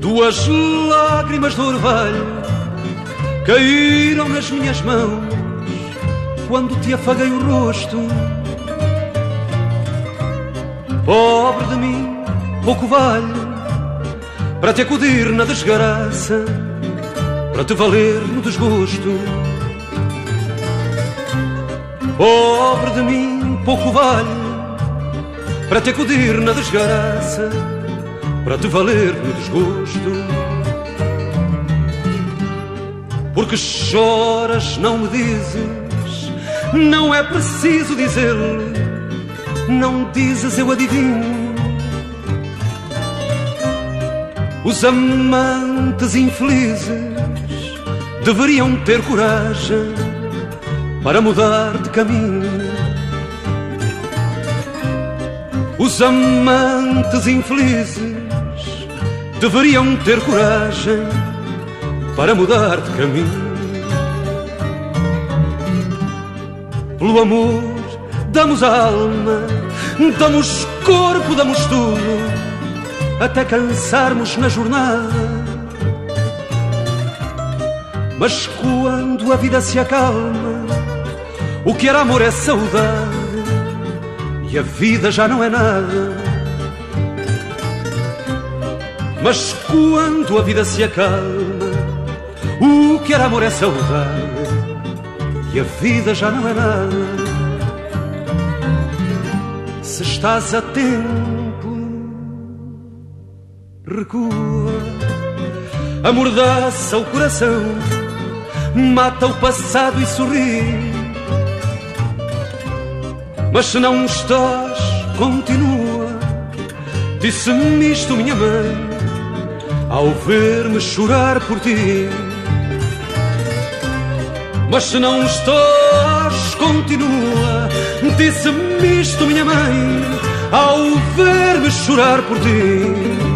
Tuas lágrimas de orvalho caíram nas minhas mãos quando te afaguei o rosto. Pobre de mim, pouco vale para te acudir na desgraça, para te valer no desgosto. Pobre de mim, pouco vale para te acudir na desgraça, para te valer no desgosto. Porque choras, não me dizes, não é preciso dizer-lhe, não dizes, eu adivinho. Os amantes infelizes deveriam ter coragem para mudar de caminho. Os amantes infelizes deveriam ter coragem para mudar de caminho. Pelo amor, damos alma, damos corpo, damos tudo, até cansarmos na jornada. Mas quando a vida se acalma, o que era amor é saudade e a vida já não é nada. Mas quando a vida se acalma, o que era amor é saudade e a vida já não é nada. Se estás a tempo, recua, amordaça o coração, mata o passado e sorri. Mas se não estás, continua. Disse-me isto, minha mãe, ao ver-me chorar por ti. Mas se não estás, continua. Disse-me isto, minha mãe, ao ver-me chorar por ti.